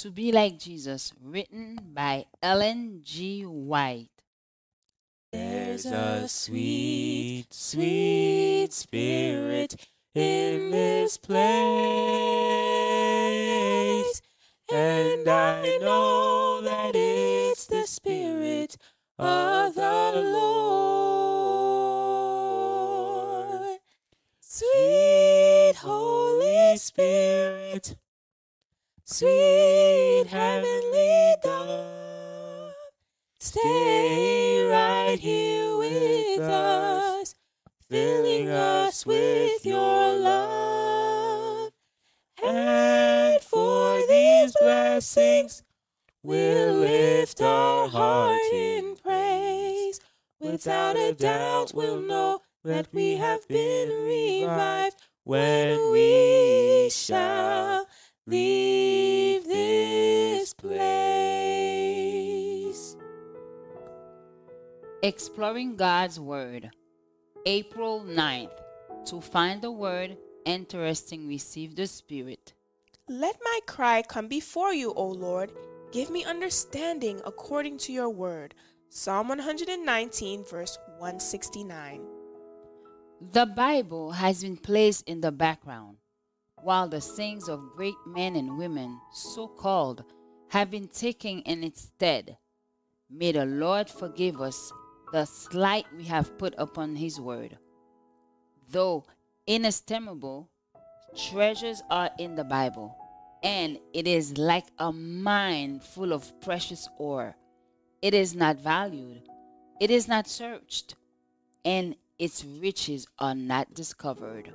To Be Like Jesus, written by Ellen G. White. There's a sweet, sweet spirit in this place, and I know that it's the spirit of the Lord. Sweet Holy Spirit, sweet heavenly dove, stay right here with us, filling us with your love. And for these blessings, we'll lift our heart in praise. Without a doubt, we'll know that we have been revived when we shall Exploring God's Word, April 9th. To find the word interesting, receive the Spirit. Let my cry come before you, O Lord. Give me understanding according to your word. Psalm 119, verse 169. The Bible has been placed in the background, while the sayings of great men and women, so called, have been taken in its stead. May the Lord forgive us the slight we have put upon His word. Though inestimable, treasures are in the Bible, and it is like a mine full of precious ore. It is not valued, it is not searched, and its riches are not discovered.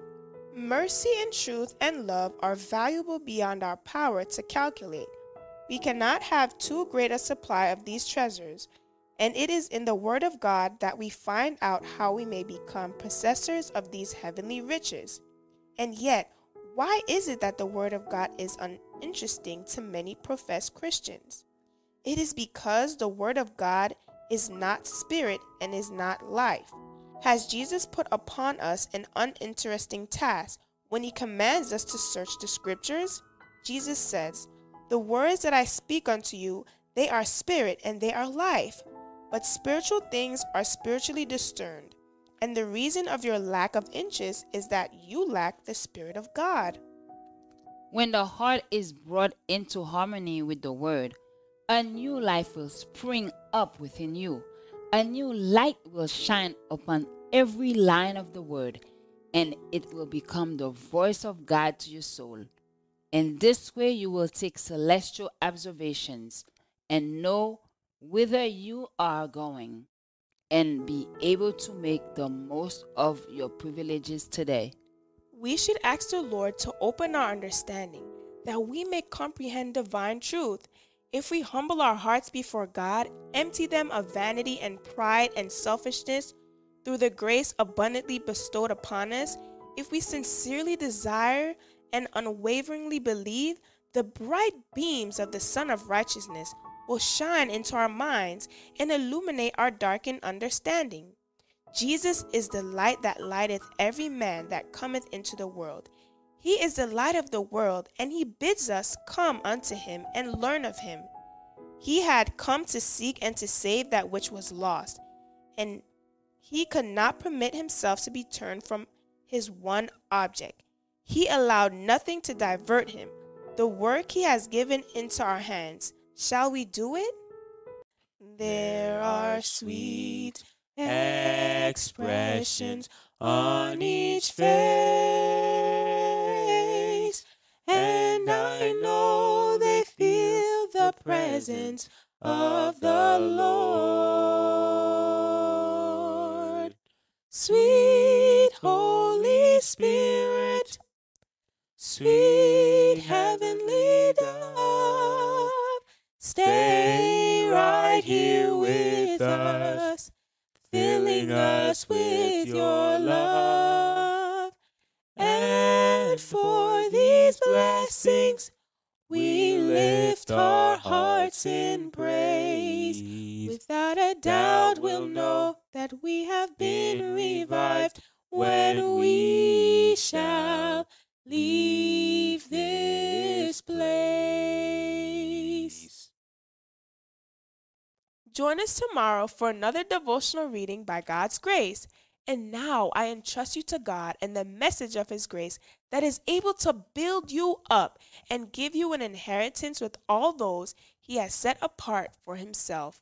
Mercy and truth and love are valuable beyond our power to calculate. We cannot have too great a supply of these treasures, and it is in the Word of God that we find out how we may become possessors of these heavenly riches. And yet, why is it that the Word of God is uninteresting to many professed Christians? It is because the Word of God is not spirit and is not life. Has Jesus put upon us an uninteresting task when he commands us to search the scriptures? Jesus says, The words that I speak unto you, they are spirit and they are life. But spiritual things are spiritually discerned. And the reason of your lack of interest is that you lack the Spirit of God. When the heart is brought into harmony with the Word, a new life will spring up within you. A new light will shine upon every line of the Word, and it will become the voice of God to your soul. In this way, you will take celestial observations and know whither you are going and be able to make the most of your privileges today. We should ask the Lord to open our understanding that we may comprehend divine truth. If we humble our hearts before God, empty them of vanity and pride and selfishness through the grace abundantly bestowed upon us, if we sincerely desire and unwaveringly believe, the bright beams of the Sun of Righteousness will shine into our minds and illuminate our darkened understanding. Jesus is the light that lighteth every man that cometh into the world. He is the light of the world, and he bids us come unto him and learn of him. He had come to seek and to save that which was lost, and he could not permit himself to be turned from his one object. He allowed nothing to divert him. The work he has given into our hands, shall we do it? There are sweet expressions on each face, and I know they feel the presence of the Lord. Sweet here with us filling us with your love. And for these blessings, we lift our hearts in praise. Without a doubt, we'll know that we have been revived when we shall leave Join us tomorrow for another devotional reading by God's grace. And now I entrust you to God and the message of His grace that is able to build you up and give you an inheritance with all those He has set apart for Himself.